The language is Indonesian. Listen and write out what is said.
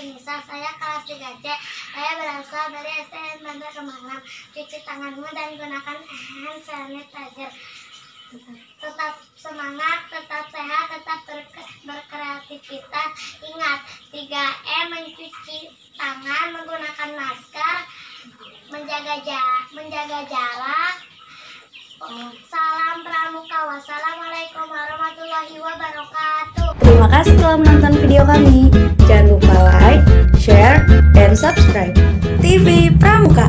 Nisa, saya kelas 3C. Saya berasal dari STN Bandar Kemalang. Cuci tanganmu dan gunakan hand sanitizer. Tetap semangat, tetap sehat, tetap berke- berkreativitas. Ingat, 3M mencuci tangan, menggunakan masker, menjaga ja- menjaga jarak. Salam Pramuka. Wassalamualaikum warahmatullahi wabarakatuh. Terima kasih telah menonton video kami. Jangan lupa like, share, dan subscribe. TV Pramuka.